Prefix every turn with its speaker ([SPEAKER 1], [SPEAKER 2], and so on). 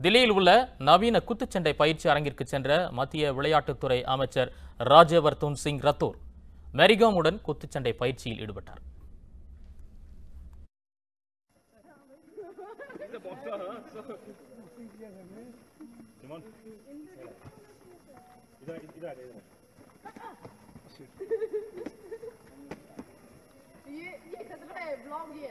[SPEAKER 1] தில்லியில் உள்ள நவீன குத்துச்சண்டை பயிற்சி அரங்கிற்கு சென்ற மத்திய விளையாட்டுத்துறை அமைச்சர் ராஜ்யவர்தன் சிங் ரத்தோர் மெரிகாமுடன் குத்துச்சண்டை பயிற்சியில் ஈடுபட்டார்
[SPEAKER 2] ये ये खतरा है ब्लॉग ये